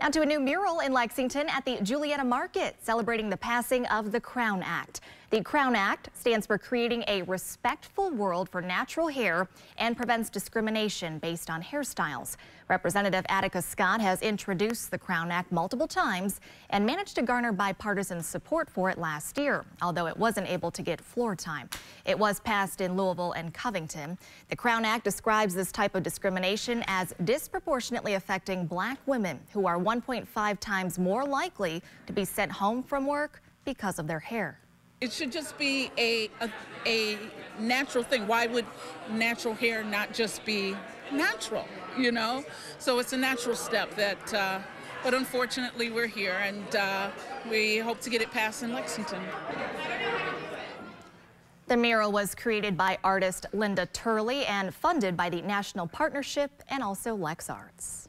Now to a new mural in Lexington at the Julietta Market, celebrating the passing of the Crown Act. The Crown Act stands for creating a respectful world for natural hair and prevents discrimination based on hairstyles. Representative Attica Scott has introduced the Crown Act multiple times and managed to garner bipartisan support for it last year, although it wasn't able to get floor time. It was passed in Louisville and Covington. The Crown Act describes this type of discrimination as disproportionately affecting black women who are 1.5 times more likely to be sent home from work because of their hair. It should just be a, a, a natural thing. Why would natural hair not just be natural, you know? So it's a natural step that, uh, but unfortunately we're here and uh, we hope to get it passed in Lexington. The mural was created by artist Linda Turley and funded by the National Partnership and also LexArts.